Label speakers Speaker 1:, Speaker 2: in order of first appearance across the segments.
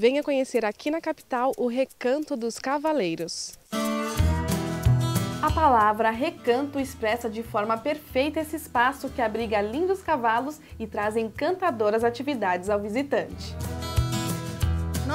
Speaker 1: Venha conhecer aqui na capital o Recanto dos Cavaleiros. A palavra recanto expressa de forma perfeita esse espaço que abriga lindos cavalos e traz encantadoras atividades ao visitante.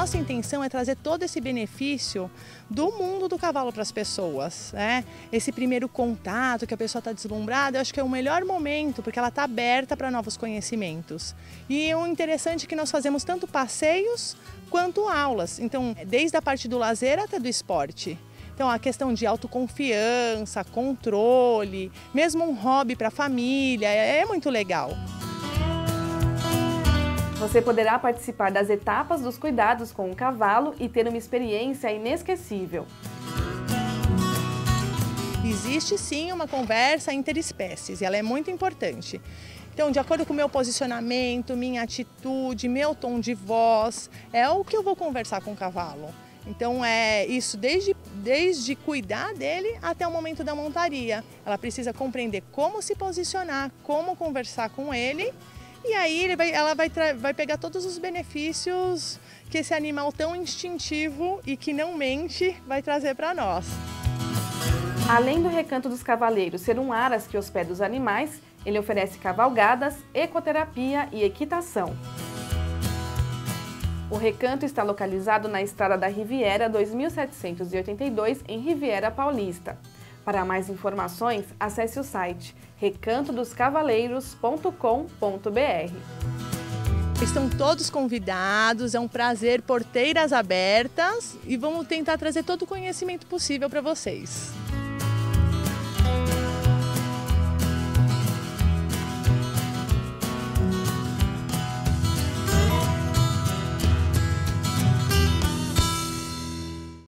Speaker 2: Nossa intenção é trazer todo esse benefício do mundo do cavalo para as pessoas. Né? Esse primeiro contato que a pessoa está deslumbrada, eu acho que é o melhor momento, porque ela está aberta para novos conhecimentos. E o interessante é que nós fazemos tanto passeios quanto aulas. Então, desde a parte do lazer até do esporte. Então, a questão de autoconfiança, controle, mesmo um hobby para a família, é muito legal.
Speaker 1: Você poderá participar das etapas dos cuidados com o cavalo e ter uma experiência inesquecível.
Speaker 2: Existe sim uma conversa interespécies e ela é muito importante. Então, de acordo com o meu posicionamento, minha atitude, meu tom de voz, é o que eu vou conversar com o cavalo. Então é isso desde, desde cuidar dele até o momento da montaria. Ela precisa compreender como se posicionar, como conversar com ele e aí vai, ela vai, vai pegar todos os benefícios que esse animal tão instintivo e que não mente vai trazer para nós.
Speaker 1: Além do Recanto dos Cavaleiros ser um aras que hospeda os animais, ele oferece cavalgadas, ecoterapia e equitação. O recanto está localizado na Estrada da Riviera 2782, em Riviera Paulista. Para mais informações, acesse o site recantodoscavaleiros.com.br.
Speaker 2: Estão todos convidados, é um prazer, porteiras abertas e vamos tentar trazer todo o conhecimento possível para vocês.